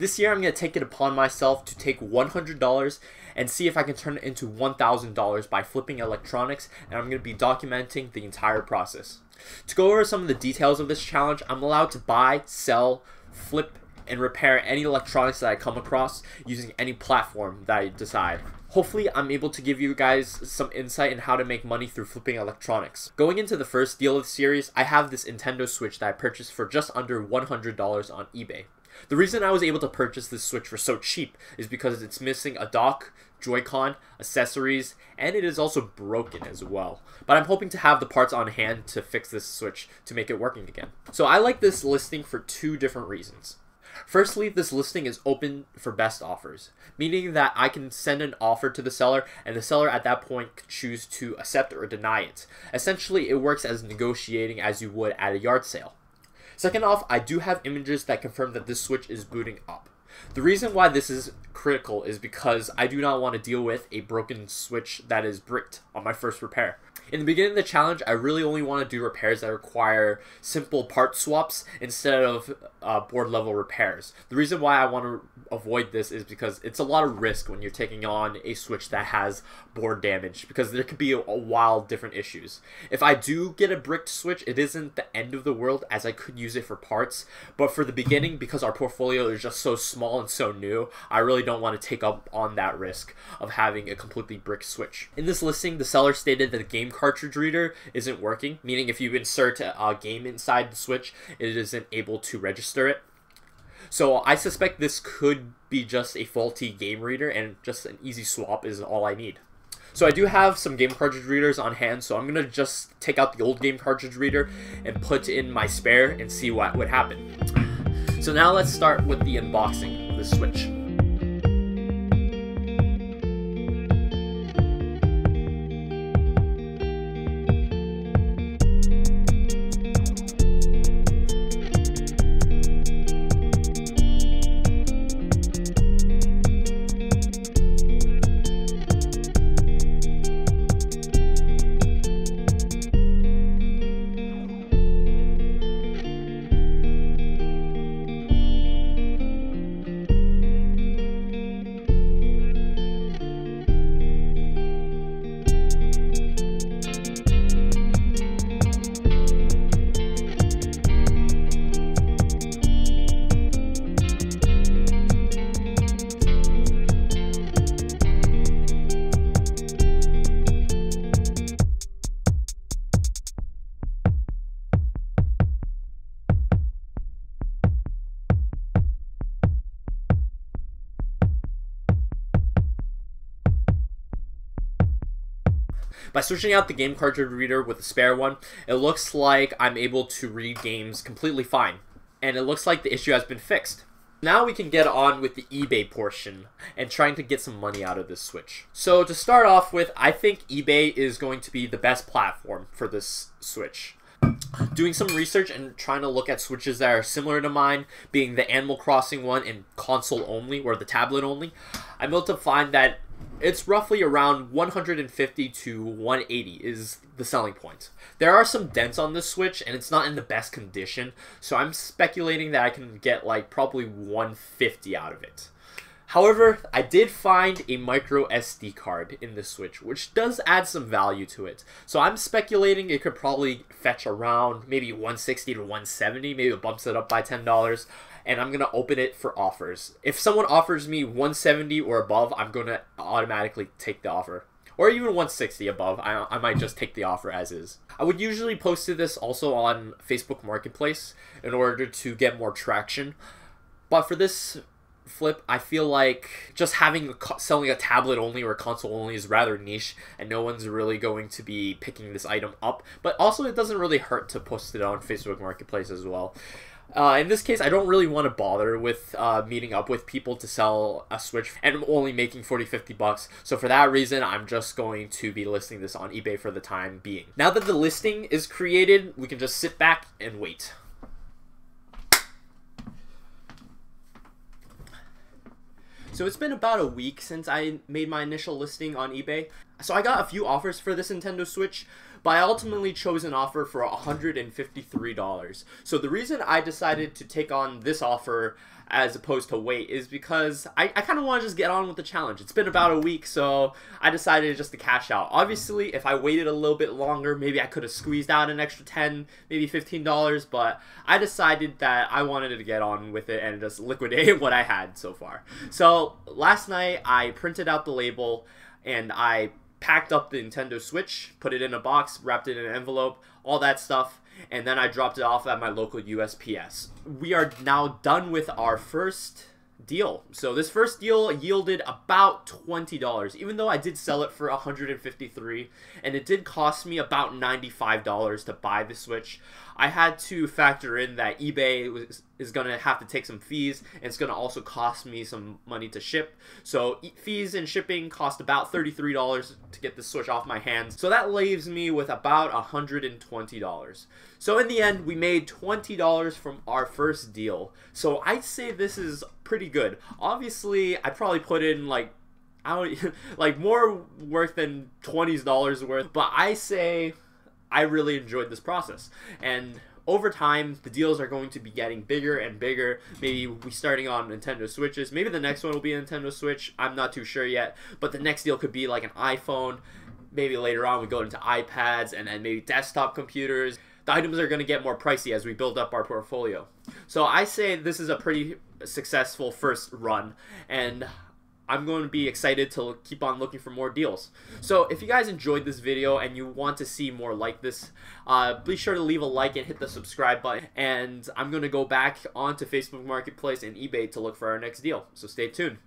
This year I'm going to take it upon myself to take $100 and see if I can turn it into $1,000 by flipping electronics and I'm going to be documenting the entire process. To go over some of the details of this challenge, I'm allowed to buy, sell, flip, and repair any electronics that I come across using any platform that I decide. Hopefully, I'm able to give you guys some insight in how to make money through flipping electronics. Going into the first deal of the series, I have this Nintendo Switch that I purchased for just under $100 on eBay. The reason I was able to purchase this Switch for so cheap is because it's missing a dock, Joy-Con, accessories, and it is also broken as well. But I'm hoping to have the parts on hand to fix this Switch to make it working again. So I like this listing for two different reasons. Firstly, this listing is open for best offers, meaning that I can send an offer to the seller and the seller at that point can choose to accept or deny it. Essentially, it works as negotiating as you would at a yard sale. Second off, I do have images that confirm that this switch is booting up. The reason why this is critical is because I do not want to deal with a broken switch that is bricked on my first repair. In the beginning of the challenge, I really only want to do repairs that require simple part swaps instead of uh, board level repairs. The reason why I want to avoid this is because it's a lot of risk when you're taking on a switch that has board damage because there could be a, a wild different issues. If I do get a bricked switch, it isn't the end of the world as I could use it for parts, but for the beginning, because our portfolio is just so small and so new, I really don't want to take up on that risk of having a completely bricked switch. In this listing, the seller stated that the game cartridge reader isn't working, meaning if you insert a game inside the Switch, it isn't able to register it. So I suspect this could be just a faulty game reader and just an easy swap is all I need. So I do have some game cartridge readers on hand, so I'm going to just take out the old game cartridge reader and put in my spare and see what would happen. So now let's start with the unboxing of the Switch. By switching out the game cartridge reader with a spare one, it looks like I'm able to read games completely fine. And it looks like the issue has been fixed. Now we can get on with the eBay portion and trying to get some money out of this Switch. So to start off with, I think eBay is going to be the best platform for this Switch. Doing some research and trying to look at Switches that are similar to mine, being the Animal Crossing one and console only, or the tablet only, I'm able to find that it's roughly around 150 to 180 is the selling point. There are some dents on this Switch and it's not in the best condition, so I'm speculating that I can get like probably 150 out of it. However, I did find a micro SD card in the Switch, which does add some value to it. So I'm speculating it could probably fetch around maybe 160 to 170, maybe it bumps it up by $10 and I'm gonna open it for offers. If someone offers me 170 or above, I'm gonna automatically take the offer. Or even 160 above, I, I might just take the offer as is. I would usually post this also on Facebook Marketplace in order to get more traction. But for this flip, I feel like just having selling a tablet only or console only is rather niche, and no one's really going to be picking this item up. But also, it doesn't really hurt to post it on Facebook Marketplace as well. Uh, in this case, I don't really want to bother with uh, meeting up with people to sell a Switch, and I'm only making 40 50 bucks. So, for that reason, I'm just going to be listing this on eBay for the time being. Now that the listing is created, we can just sit back and wait. So it's been about a week since I made my initial listing on eBay. So I got a few offers for this Nintendo Switch, but I ultimately chose an offer for $153. So the reason I decided to take on this offer as opposed to wait is because I, I kind of want to just get on with the challenge. It's been about a week, so I decided just to cash out. Obviously, if I waited a little bit longer, maybe I could have squeezed out an extra 10 maybe $15, but I decided that I wanted to get on with it and just liquidate what I had so far. So last night, I printed out the label and I packed up the Nintendo Switch, put it in a box, wrapped it in an envelope, all that stuff, and then I dropped it off at my local USPS. We are now done with our first deal. So this first deal yielded about $20, even though I did sell it for 153 and it did cost me about $95 to buy the Switch. I had to factor in that eBay was, is going to have to take some fees and it's going to also cost me some money to ship. So fees and shipping cost about $33 to get the Switch off my hands. So that leaves me with about $120. So in the end, we made $20 from our first deal. So I'd say this is pretty good. Obviously, I probably put in like I don't like more worth than twenty dollars worth, but I say I really enjoyed this process. And over time, the deals are going to be getting bigger and bigger. Maybe we starting on Nintendo Switches. Maybe the next one will be a Nintendo Switch. I'm not too sure yet. But the next deal could be like an iPhone. Maybe later on we go into iPads and then maybe desktop computers. The items are going to get more pricey as we build up our portfolio. So I say this is a pretty successful first run. And I'm going to be excited to keep on looking for more deals. So if you guys enjoyed this video and you want to see more like this, uh, be sure to leave a like and hit the subscribe button. And I'm going to go back onto Facebook Marketplace and eBay to look for our next deal. So stay tuned.